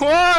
What?